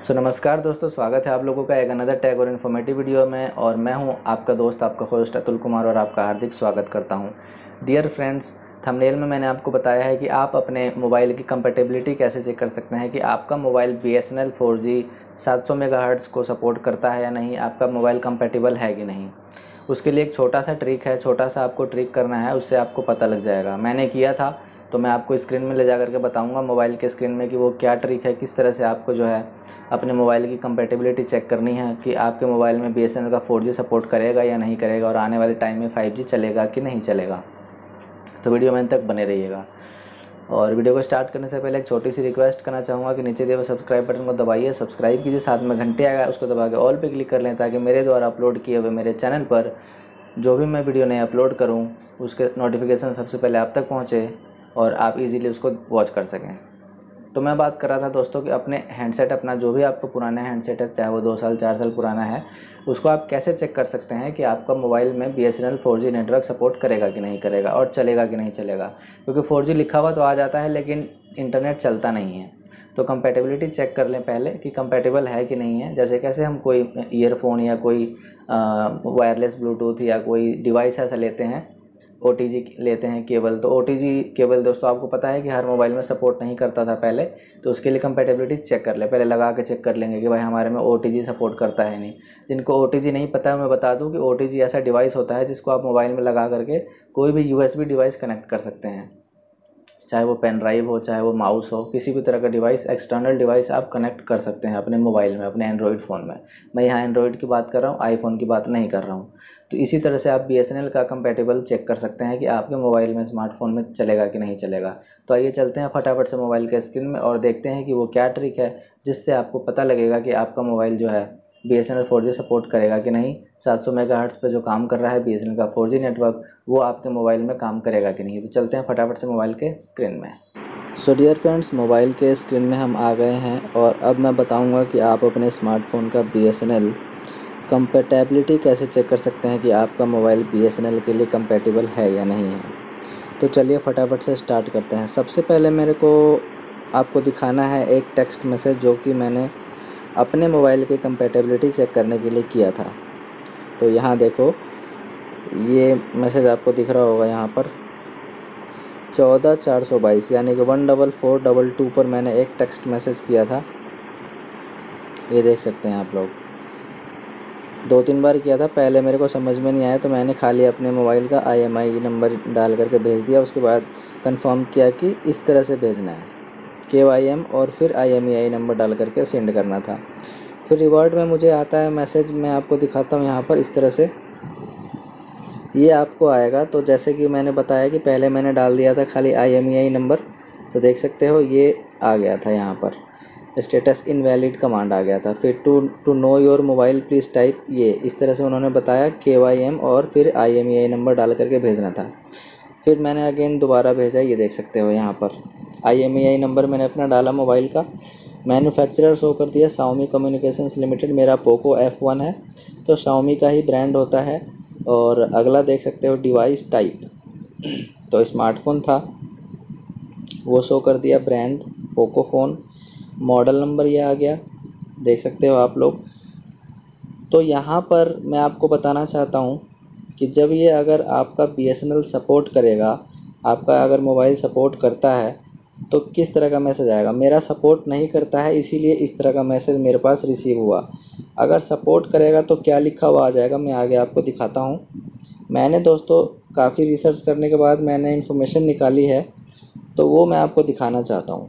सो so, नमस्कार दोस्तों स्वागत है आप लोगों का एक अनदर टैग और इन्फॉर्मेटिव वीडियो में और मैं हूँ आपका दोस्त आपका होस्ट अतुल कुमार और आपका हार्दिक स्वागत करता हूँ। डियर फ्रेंड्स थंबनेल में मैंने आपको बताया है कि आप अपने मोबाइल की कंपेटेबिलिटी कैसे चेक कर सकते हैं कि आपका mobile B S N L four G सात सौ को सपोर्ट करता है या नहीं आपका मोबाइल कंपेटेबल है कि नहीं। उसके लिए एक छोटा सा ट्रिक है छोटा सा आपको ट्रिक करना है उससे आपको पता लग जाएगा। मैंने किया था तो मैं आपको स्क्रीन में ले जा करके बताऊँगा मोबाइल के स्क्रीन में कि वो क्या ट्रिक है, किस तरह से आपको जो है अपने मोबाइल की कंपेटेबिलिटी चेक करनी है, कि आपके मोबाइल में बी का फोर सपोर्ट करेगा या नहीं करेगा और आने वाले टाइम में फाइव चलेगा कि नहीं चलेगा। तो वीडियो में तक बने रहिएगा। और वीडियो को स्टार्ट करने से पहले एक छोटी सी रिक्वेस्ट करना चाहूँगा कि नीचे दिए हुए सब्सक्राइब बटन को दबाइए सब्सक्राइब कीजिए, साथ में घंटे आएगा उसको दबा के ऑल पे क्लिक कर लें ताकि मेरे द्वारा अपलोड किए हुए मेरे चैनल पर जो भी मैं वीडियो नए अपलोड करूँ, उसके नोटिफिकेशन सबसे पहले आप तक पहुँचे। और आप इजीली उसको वॉच कर सकें। तो मैं बात कर रहा था दोस्तों कि अपने हैंडसेट अपना, जो भी आपको पुराना हैंडसेट है, चाहे वो दो साल, चार साल पुराना है, उसको आप कैसे चेक कर सकते हैं कि आपका मोबाइल में B S N L four G network support करेगा कि नहीं करेगा और चलेगा कि नहीं चलेगा? क्योंकि फोर जी लिखा हुआ तो आ जाता है, लेकिन इंटरनेट चलता नहीं है। तो कंपेटेबिलिटी चेक कर लें पहले कि कंपेटेबल है कि नहीं है। जैसे कैसे हम कोई ईयरफोन या कोई वायरलेस ब्लूटूथ या कोई डिवाइस ऐसा लेते हैं ओटीजी लेते हैं केबल। तो ओटीजी केबल दोस्तों, आपको पता है कि हर मोबाइल में सपोर्ट नहीं करता था पहले तो उसके लिए कंपेटेबिलिटी चेक कर ले। पहले लगा के चेक कर लेंगे कि भाई हमारे में ओटीजी सपोर्ट करता है नहीं। जिनको ओटीजी नहीं पता है, मैं बता दूँ कि ओटीजी ऐसा डिवाइस होता है जिसको आप मोबाइल में लगा करके कोई भी यूएसबी डिवाइस कनेक्ट कर सकते हैं। चाहे वो पेन ड्राइव हो, चाहे वो माउस हो, किसी भी तरह का डिवाइस एक्सटर्नल डिवाइस आप कनेक्ट कर सकते हैं अपने मोबाइल में, अपने एंड्रॉयड फ़ोन में। मैं यहाँ एंड्रॉयड की बात कर रहा हूँ आईफोन की बात नहीं कर रहा हूँ। तो इसी तरह से आप बीएसएनएल का कंपेटेबल चेक कर सकते हैं कि आपके मोबाइल में स्मार्टफ़ोन में चलेगा कि नहीं चलेगा। तो आइए चलते हैं फटाफट से मोबाइल के स्क्रीन में और देखते हैं कि वो क्या ट्रिक है, जिससे आपको पता लगेगा कि आपका मोबाइल जो है B S N L support करेगा कि नहीं? सात सौ मेगा हर्ट्स पर जो काम कर रहा है बी एस एन एल का फोर जी नेटवर्क वो आपके मोबाइल में काम करेगा कि नहीं? तो चलते हैं फटाफट से मोबाइल के स्क्रीन में। सो डियर फ्रेंड्स मोबाइल के स्क्रीन में हम आ गए हैं और अब मैं बताऊँगा कि आप अपने स्मार्टफ़ोन का B S N L compatibility कैसे चेक कर सकते हैं कि आपका मोबाइल BSNL के लिए कंपेटेबल है या नहीं है। तो चलिए फटाफट से स्टार्ट करते हैं। सबसे पहले मेरे को आपको दिखाना है एक टेक्स्ट मैसेज जो कि मैंने अपने मोबाइल के कंपेटेबिलिटी चेक करने के लिए किया था। तो यहाँ देखो, ये मैसेज आपको दिख रहा होगा यहाँ पर। चौदह चार सौ बाईस, यानी कि one double four double two पर मैंने एक टेक्स्ट मैसेज किया था। ये देख सकते हैं आप लोग। दो तीन बार किया था, पहले मेरे को समझ में नहीं आया तो मैंने खाली अपने मोबाइल का आईएमआई नंबर डाल करके भेज दिया। उसके बाद कंफर्म किया कि इस तरह से भेजना है। के वाई एम और फिर आई एम ई आई नंबर डाल करके सेंड करना था। फिर रिवॉर्ड में मुझे आता है मैसेज मैं आपको दिखाता हूँ यहाँ पर इस तरह से। ये आपको आएगा तो जैसे कि मैंने बताया कि पहले मैंने डाल दिया था खाली आई एम ई आई नंबर तो देख सकते हो ये आ गया था यहाँ पर। स्टेटस इनवैलिड कमांड आ गया था। फिर to to know your mobile please type ये। इस तरह से उन्होंने बताया के वाई एम और फिर आई एम ई आई नंबर डाल करके भेजना था। फिर मैंने अगेन दोबारा भेजा, ये देख सकते हो यहाँ पर। ई आई नंबर मैंने अपना डाला मोबाइल का। मैन्युफैक्चरर शो कर दिया साउमी कम्युनिकेशंस लिमिटेड मेरा पोको एफ़ वन है। तो शाओमी का ही ब्रांड होता है और अगला देख सकते हो डिवाइस टाइप तो स्मार्टफ़ोन था। वो शो कर दिया brand Poco phone model number ये आ गया। देख सकते हो आप लोग। तो यहाँ पर मैं आपको बताना चाहता हूँ कि जब ये अगर आपका BSNL सपोर्ट करेगा, आपका अगर मोबाइल सपोर्ट करता है तो किस तरह का मैसेज आएगा? मेरा सपोर्ट नहीं करता है, इसीलिए इस तरह का मैसेज मेरे पास रिसीव हुआ। अगर सपोर्ट करेगा तो क्या लिखा हुआ आ जाएगा? मैं आगे आपको दिखाता हूँ। मैंने दोस्तों, काफ़ी रिसर्च करने के बाद मैंने इन्फॉर्मेशन निकाली है तो वो मैं आपको दिखाना चाहता हूँ।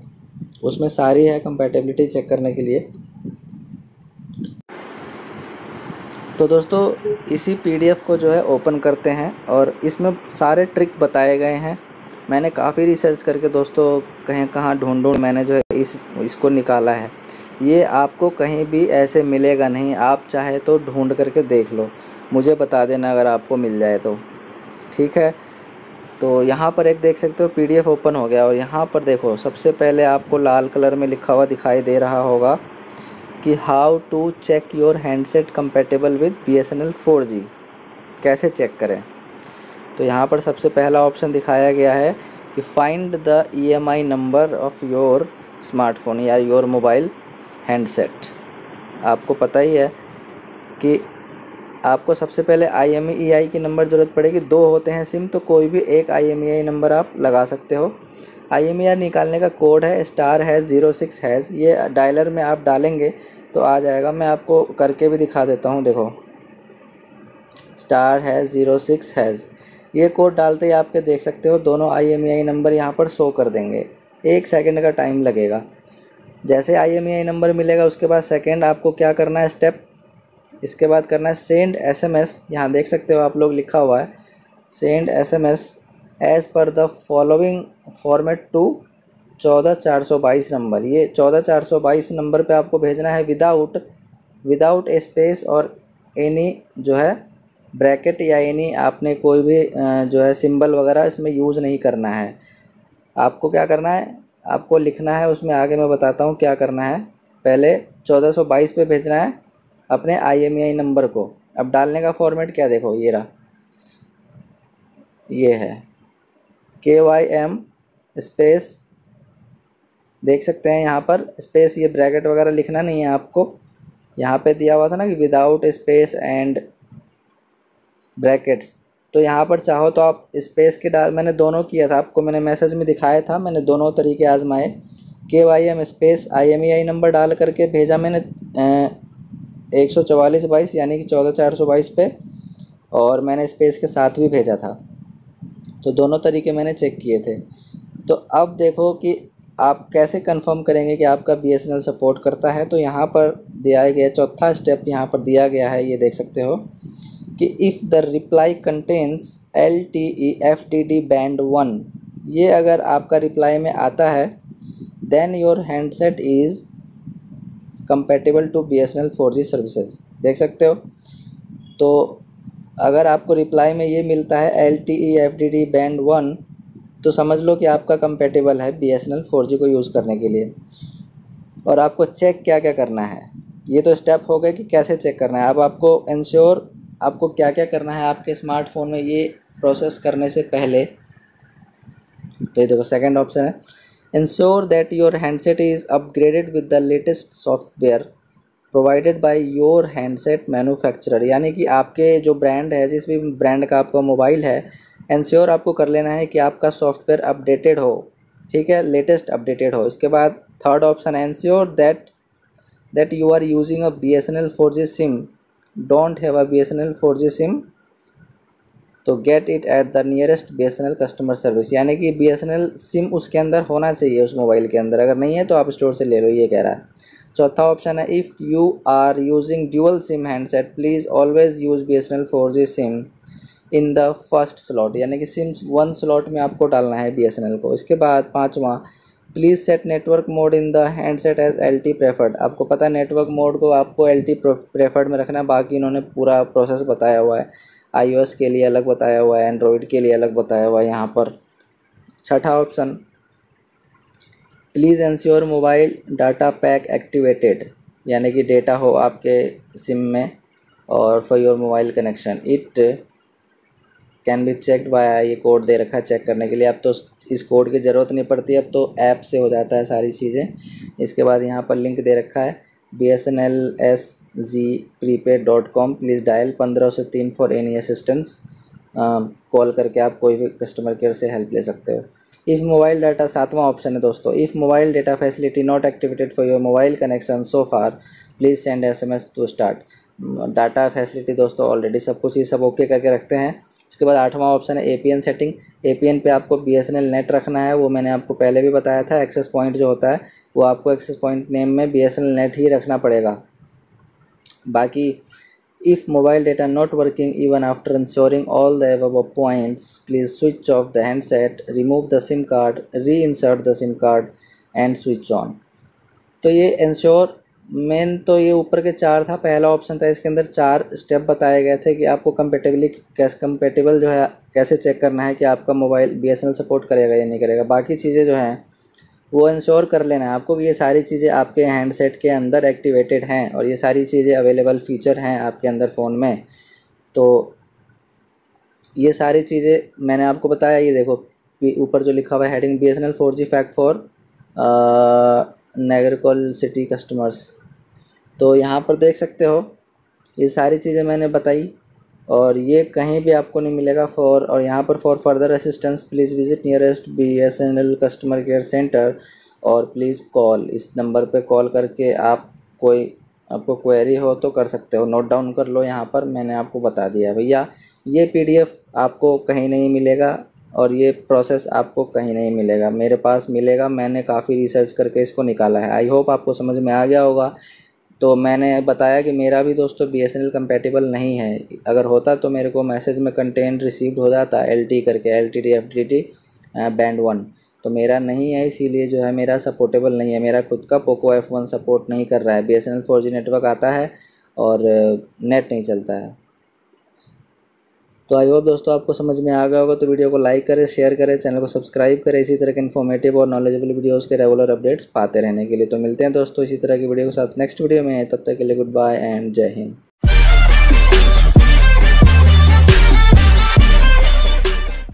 उसमें सारी है कंपेटेबिलिटी चेक करने के लिए। तो दोस्तों, इसी पीडीएफ को जो है ओपन करते हैं और इसमें सारे ट्रिक बताए गए हैं। मैंने काफ़ी रिसर्च करके दोस्तों कहीं कहाँ ढूंढ ढूंढ मैंने जो है इस, इसको निकाला है। ये आपको कहीं भी ऐसे मिलेगा नहीं, आप चाहे तो ढूंढ करके देख लो। मुझे बता देना अगर आपको मिल जाए तो। ठीक है? तो यहाँ पर एक देख सकते हो पीडीएफ ओपन हो गया और यहाँ पर देखो, सबसे पहले आपको लाल कलर में लिखा हुआ दिखाई दे रहा होगा कि how to check your handset compatible with B S N L four G कैसे चेक करें? तो यहाँ पर सबसे पहला ऑप्शन दिखाया गया है कि find the E M I number of your smartphone या योर मोबाइल हैंडसेट आपको पता ही है कि आपको सबसे पहले आई एम ई आई की नंबर ज़रूरत पड़ेगी। दो होते हैं सिम तो कोई भी एक आई एम ई आई नंबर आप लगा सकते हो। आई एम ई निकालने का कोड है star hash zero six hash ये डायलर में आप डालेंगे तो आ जाएगा। मैं आपको करके भी दिखा देता हूँ, देखो। स्टार है ज़ीरो सिक्स हैज़ ये कोड डालते ही आपके देख सकते हो, दोनों आई आई नंबर यहाँ पर शो कर देंगे। एक सेकंड का टाइम लगेगा। जैसे आई आई नंबर मिलेगा, उसके बाद सेकंड आपको क्या करना है स्टेप इसके बाद करना है सेंड एस एम एस यहाँ देख सकते हो आप लोग लिखा हुआ है। Send S M S as per the following format to चौदह चार सौ बाईस नंबर। ये चौदह चार सौ बाईस नंबर पे आपको भेजना है विदाउट विदाउट स्पेस और एनी जो है ब्रैकेट या एनी आपने कोई भी जो है सिंबल वगैरह इसमें यूज़ नहीं करना है। आपको क्या करना है? आपको लिखना है, उसमें आगे मैं बताता हूँ क्या करना है। पहले चौदह सौ बाईस पे भेजना है अपने आई एम आई नंबर को। अब डालने का फॉर्मेट क्या देखो, ये रहा। ये है। के वाई एम स्पेस देख सकते हैं यहाँ पर स्पेस ये ब्रैकेट वगैरह लिखना नहीं है आपको। यहाँ पे दिया हुआ था ना कि विदाउट स्पेस एंड ब्रैकेट्स। तो यहाँ पर चाहो तो आप स्पेस के डाल, मैंने दोनों किया था, आपको मैंने मैसेज में दिखाया था, मैंने दोनों तरीके आजमाए। K Y M space I M E I number डाल करके भेजा मैंने एक सौ चवालीस बाईस, यानी कि चौदह चार सौ बाईस पे, और मैंने स्पेस के साथ भी भेजा था। तो दोनों तरीके मैंने चेक किए थे। तो अब देखो कि आप कैसे कंफर्म करेंगे कि आपका B S N L support करता है। तो यहाँ पर दिया गया, चौथा स्टेप यहाँ पर दिया गया है, ये देख सकते हो। कि if the reply contents L T E F T D band one ये अगर आपका रिप्लाई में आता है then your handset is compatible to B S N L four G services देख सकते हो? तो अगर आपको रिप्लाई में ये मिलता है L T E F D D band one तो समझ लो कि आपका कंपेटेबल है B S N L four G को यूज़ करने के लिए। और आपको चेक क्या क्या करना है। ये तो स्टेप हो गए कि कैसे चेक करना है। अब आपको इंश्योर आपको क्या क्या करना है आपके स्मार्टफ़ोन में ये प्रोसेस करने से पहले? तो ये देखो सेकंड ऑप्शन है। Ensure that your handset is upgraded with the latest software provided by your handset manufacturer यानी कि आपके जो ब्रांड है, जिस भी ब्रांड का आपका मोबाइल है इंश्योर आपको कर लेना है कि आपका सॉफ्टवेयर अपडेटेड हो। ठीक है? लेटेस्ट अपडेटेड हो। इसके बाद थर्ड ऑप्शन है ensure that that you are using a B S N L four G SIM S N L four G SIM तो get it at the nearest B S N L customer service यानी कि B S N L SIM उसके अंदर होना चाहिए, उस mobile के अंदर। अगर नहीं है तो आप स्टोर से ले लो, ये कह रहा है। चौथा ऑप्शन है if you are using dual SIM handset please always use B S N L four G SIM in the first slot यानी कि सिम वन स्लॉट में आपको डालना है बी एस एन एल को। इसके बाद पाँचवा please set network mode in the handset as L T preferred आपको पता है नेटवर्क मोड को आपको एल टी प्रेफर्ड में रखना है, बाकी इन्होंने पूरा प्रोसेस बताया हुआ है। आई के लिए अलग बताया हुआ है एंड्रॉयड के लिए अलग बताया हुआ है यहाँ पर। छठा option please ensure mobile data pack activated यानी कि डेटा हो आपके सिम में और for your mobile connection it can be checked by ये कोड दे रखा है चेक करने के लिए। अब तो इस कोड की ज़रूरत नहीं पड़ती, अब तो ऐप से हो जाता है सारी चीज़ें। इसके बाद यहाँ पर लिंक दे रखा है। B S N L S G prepaid dot com please dial पंद्रह सौ तीन फॉर एनी असिस्टेंस कॉल करके आप कोई भी कस्टमर केयर से हेल्प ले सकते हो। इफ़ मोबाइल डाटा सातवां ऑप्शन है दोस्तों। If mobile data facility not activated for your mobile connection so far please send S M S to start data facility दोस्तों ऑलरेडी सब कुछ ये सब ओके करके रखते हैं। इसके बाद आठवां ऑप्शन है एपीएन सेटिंग एपीएन पे आपको बीएसएनएल नेट रखना है, वो मैंने आपको पहले भी बताया था एक्सेस पॉइंट जो होता है, वो आपको एक्सेस पॉइंट नेम में बीएसएनएल नेट ही रखना पड़ेगा। बाकी if mobile data not working even after ensuring all the above points, please switch off the handset, remove the sim card, reinsert the sim card and switch on तो ये ensure main तो ये ऊपर के चार था, पहला ऑप्शन था, इसके अंदर चार स्टेप बताए गए थे कि आपको कंपेटेबली कैसे कंपेटेबल जो है, कैसे चेक करना है कि आपका मोबाइल बीएसएनएल सपोर्ट करेगा या नहीं करेगा। बाकी चीज़ें जो हैं, वो इंश्योर कर लेना है। आपको कि ये सारी चीज़ें आपके हैंडसेट के अंदर एक्टिवेटेड हैं और ये सारी चीज़ें अवेलेबल फीचर हैं आपके अंदर फ़ोन में। तो ये सारी चीज़ें मैंने आपको बताया। ये देखो, ऊपर जो लिखा हुआ है heading B S N L four G fact for Nagercoil city customers तो यहाँ पर देख सकते हो, ये सारी चीज़ें मैंने बताई और ये कहीं भी आपको नहीं मिलेगा फॉर और यहाँ पर for further assistance please visit nearest B S N L customer care centre और प्लीज़ कॉल इस नंबर पे कॉल करके आप कोई, आपको क्वेरी हो तो कर सकते हो. नोट डाउन कर लो यहाँ पर, मैंने आपको बता दिया भैया। ये पीडीएफ आपको कहीं नहीं मिलेगा। और ये प्रोसेस आपको कहीं नहीं मिलेगा। मेरे पास मिलेगा, मैंने काफ़ी रिसर्च करके इसको निकाला है। आई होप आपको समझ में आ गया होगा। तो मैंने बताया कि मेरा भी दोस्तों बी एस नहीं है। अगर होता तो मेरे को मैसेज में कंटेंट रिसीव्ड हो जाता एल टी करके L T D F D T band one तो मेरा नहीं है, इसीलिए जो है मेरा सपोर्टेबल नहीं है। मेरा खुद का पोको एफ़ वन सपोर्ट नहीं कर रहा है। B S N L four G network आता है और नेट नहीं चलता है। तो आई होप दोस्तों आपको समझ में आ गया होगा तो वीडियो को लाइक करें शेयर करें चैनल को सब्सक्राइब करें। इसी तरह के इन्फॉर्मेटिव और नॉलेजेबल वीडियोज़ के रेगुलर अपडेट्स पाते रहने के लिए। तो मिलते हैं दोस्तों इसी तरह की वीडियो के साथ नेक्स्ट वीडियो में। तब तक के लिए गुड बाय एंड जय हिंद।